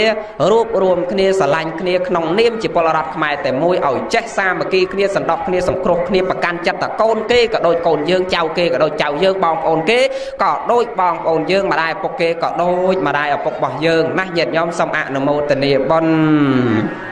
រួបរวมគ្នាស្រឡាញ់គ្នាក្នុងនាមជាពលរដ្ឋខ្មែរតែមួយឲ្យចេះសាមគ្គីគ្នាសន្តោសគ្នាសង្គ្រោះគ្នាប្រកាន់ចិត្តតកូនគេក៏ដូចកូនយើងចៅគេក៏ដូចចៅយើងបងប្អូនគេក៏ដូចបងប្អូនយើងម្ដាយឪពុកគេក៏ដូចម្ដាយឪពុករបស់យើងណាស់ញាតិញោមសូមអនុមោទនាបុណ្យ